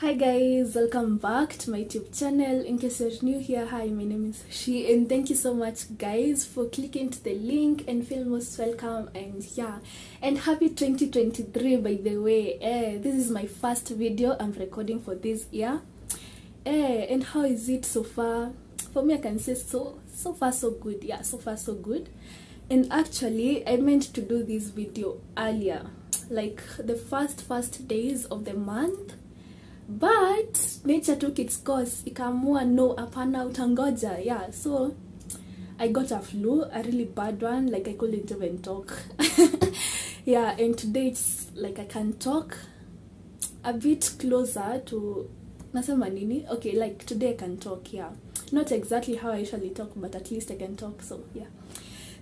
Hi guys, welcome back to my YouTube channel. In case you're new here, hi, my name is Shee and thank you so much guys for clicking to the link and feel most welcome and yeah. And happy 2023 by the way. Eh, this is my first video I'm recording for this year. Eh, and how is it so far? For me I can say so so far so good. Yeah, so far so good. And actually I meant to do this video earlier like the first first days of the month but nature took its course ikaamua no hapana utangoja. Yeah so i got a flu a really bad one like i couldn't even talk. Yeah and today it's like i can talk a bit closer to nasema nini? Okay like today i can talk yeah. Not exactly how i usually talk but at least i can talk so yeah.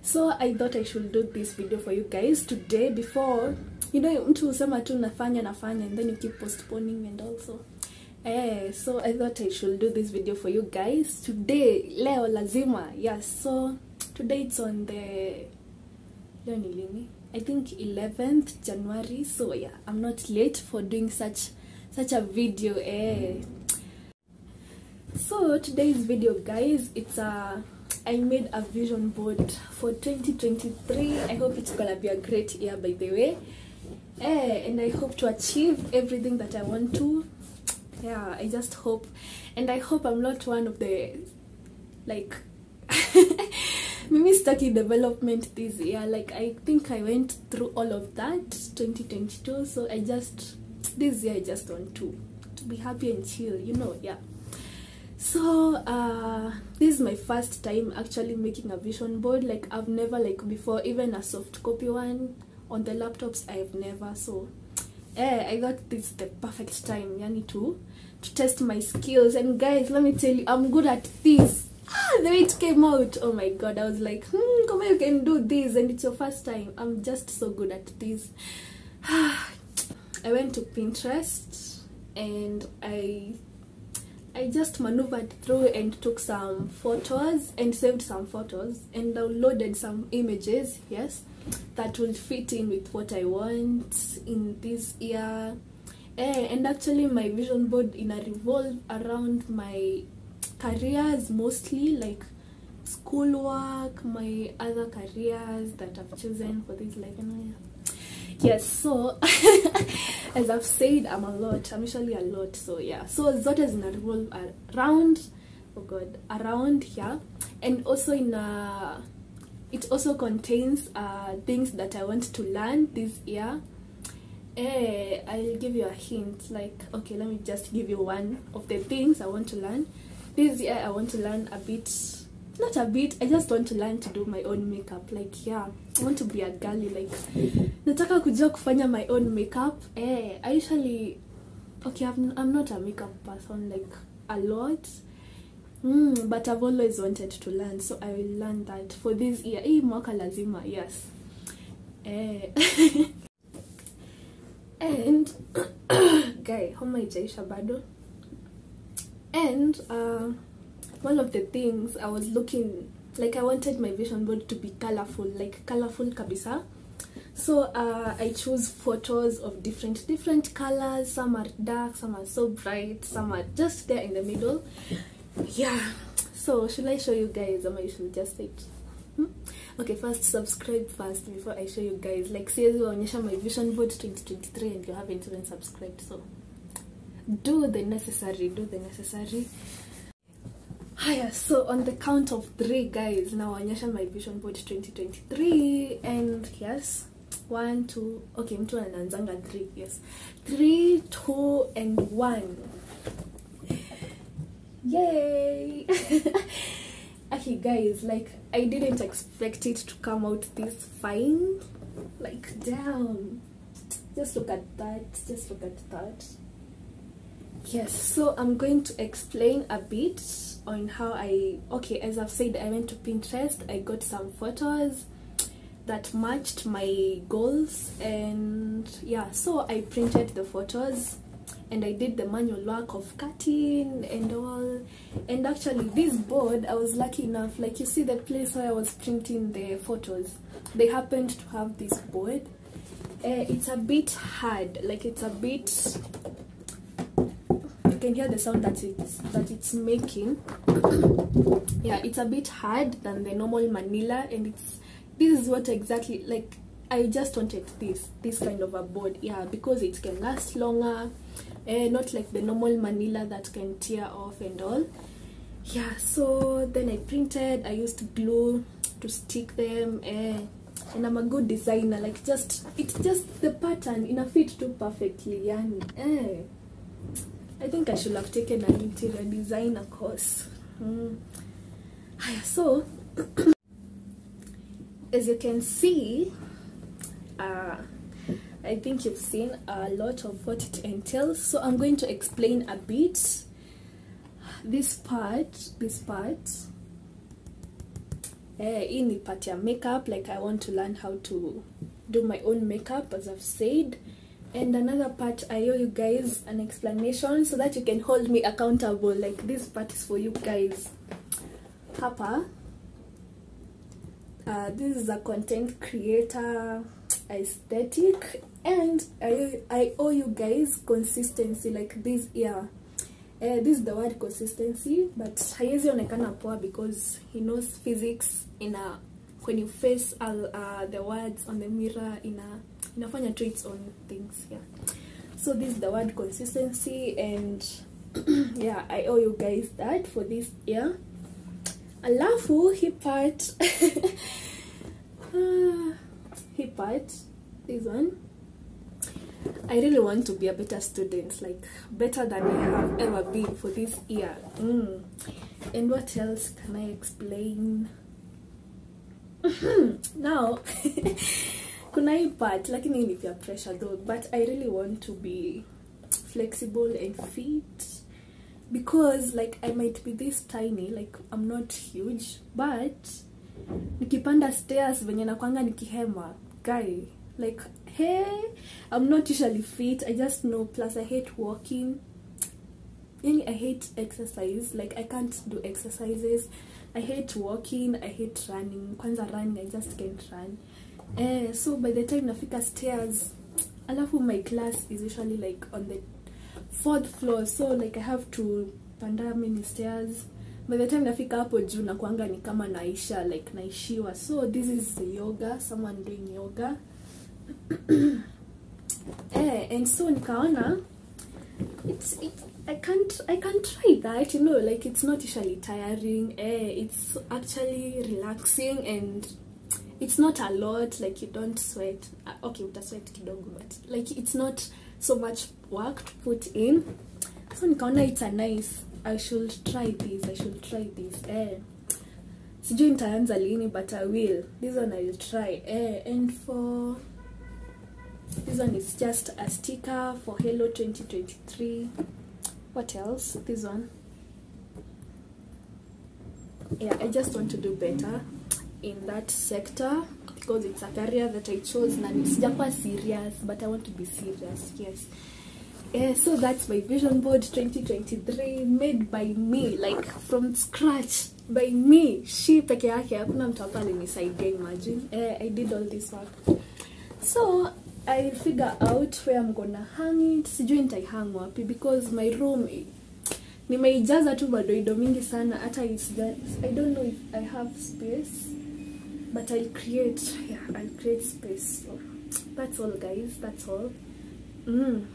So i thought i should do this video for you guys today before you know mtu husema tu nafanya nafanya and then you keep postponing and also. Eh so i thought i should do this video for you guys. Today leo lazima. Yes so today it's on the leo ni lini? I think 11th january. So yeah i'm not late for doing such such a video eh. So today's video guys it's a I made a vision board for 2023. I hope it's gonna be a great year, by the way. Eh, and I hope to achieve everything that I want to. Yeah, I just hope, and I hope I'm not one of the like Mimi stucky development this year. Like I think I went through all of that 2022. So I just this year I just want to to be happy and chill. You know, yeah so uh this is my first time actually making a vision board like i've never like before even a soft copy one on the laptops i've never so eh i thought this is the perfect time yani to to test my skills. And guys let me tell you i'm good at this. Ah the way it came out oh my god i was like hmm come on you can do this. And it's your first time. I'm just so good at this. I went to pinterest and i I just maneuvered through and took some photos and saved some photos and downloaded some images, yes, that will fit in with what I want in this year. Eh, and actually my vision board in a revolve around my careers mostly like schoolwork, my other careers that I've chosen for this life and yes so as i've said i'm a lot i'm usually a lot so yeah so zote zina revolve around oh god around here and also in a it also contains uh things that i want to learn this year. Eh i'll give you a hint like okay let me just give you one of the things i want to learn. This year i want to learn a bit not a bit i just want to learn to do my own makeup. Like yeah i want to be a girly like nataka kujua kufanya my own makeup. Eh i usually okay I'm, i'm not a makeup person like a lot mm, but i've always wanted to learn so i will learn that for this year hii mwaka lazima yes eh and guy homa ijaisha bado and uh, one of the things I was looking like I wanted my vision board to be colorful, like colorful kabisa. So uh, I chose photos of different different colors. Some are dark, some are so bright, some are just there in the middle. Yeah. So should I show you guys, or you should just say Hmm? Okay, first subscribe first before I show you guys. Like seriously, waonyesha my vision board 2023 and you haven't even subscribed. So do the necessary, do the necessary. Haya, so on the count of three guys, nawaonyesha my vision board 2023 and yes, one, two, okay, mtu anaanzanga three, yes. Three, two, and one. Yay! okay guys, like I didn't expect it to come out this fine. Like damn. Just look at that. Just look at that. Yes, so I'm going to explain a bit on how I okay as I've said I went to Pinterest I got some photos that matched my goals and yeah so I printed the photos and I did the manual work of cutting and all and actually this board I was lucky enough like you see the place where I was printing the photos? They happened to have this board. Uh, it's a bit hard like it's a bit you can hear the sound that it's that it's making. Yeah it's a bit hard than the normal manila and it's this is what exactly like i just wanted this this kind of a board. Yeah because it can last longer uh, not like the normal manila that can tear off and all yeah so then i printed i used glue to stick them uh, and i'm a good designer like just it's just the pattern in a fit too perfectly yani eh. i think i should have taken an interior designer course mm. so as you can see uh, I think you've seen a lot of what it entails so I'm going to explain a bit this part this part. Eh, hii ni part ya makeup like I want to learn how to do my own makeup as I've said. And another part I owe you guys an explanation so that you can hold me accountable. Like this part is for you guys. Hapa uh, this is a content creator aesthetic and I, I owe you guys consistency like this year uh, this is the word consistency but haiwezi onekana poa because he knows physics in a when you face all, uh, the words on the mirror in a inafanya to its own things yeah. So this is the word consistency and yeah i owe you guys that for this year. Alafu he part he part this one I really want to be a better student, like better than I have ever been for this year. Mm. And what else can I explain? now, kuna hii part, lakini ni vya pressure though, but I really want to be flexible and fit because like I might be this tiny, like I'm not huge, but nikipanda stairs venye nakwanga nikihema, guy, like hey i'm not usually fit. I just know plus i hate walking. I hate exercise. Like i can't do exercises. I hate walking. I hate running. Kwanza running i just can't run. Eh, so by the time nafika stairs alafu my class is usually like on the fourth floor. So like i have to panda many stairs. By the time nafika hapo juu nakwanga ni kama naisha like naishiwa. So this is yoga. Someone doing yoga eh, and so nikaona it's it, I can't I can try that you know like it's not usually tiring eh, it's actually relaxing and it's not a lot like you don't sweat uh, okay uta sweat kidogo but like it's not so much work to put in. So nikaona it's a nice I should try this I should try this eh. Sijui nitaanza lini but I will. This one I will try eh and for this one is just a sticker for hello 2023 what else? This one. Yeah i just want to do better in that sector because it's a career that i chose na sijakuwa serious but i want to be serious yes. Yeah, so that's my vision board 2023 made by me like from scratch by me. Shee peke yake hakuna mtu hapa alinisaidia imagine. Eh, i did all this work. So I figure out where I'm gonna hang it. Sijui nitaihang wapi because my room nimeijaza tu bado ido mingi sana. Hata I don't know if I have space but I'll create yeah I'll create space. So that's all guys. That's all. Mm.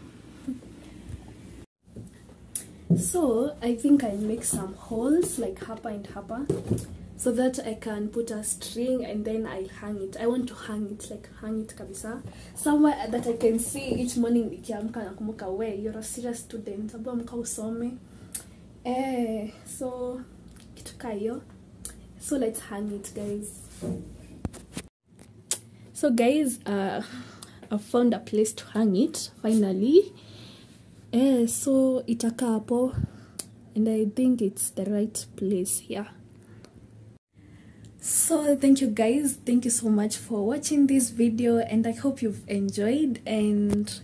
so I think I'll make some holes like hapa and hapa so that I can put a string and then I'll hang it. I want to hang it, like hang it kabisa. Somewhere that I can see each morning nikiamka nakumbuka we, you're a serious student. Amka usome. Eh, so kitu kayo. So let's hang it guys. So guys, uh, I found a place to hang it finally. Eh, so itakaa hapo and I think it's the right place here. So thank you guys. Thank you so much for watching this video and i hope you've enjoyed and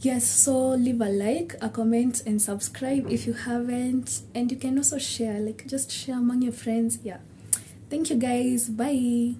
yes so leave a like a comment and subscribe if you haven't. And you can also share like just share among your friends. Yeah. Thank you guys. Bye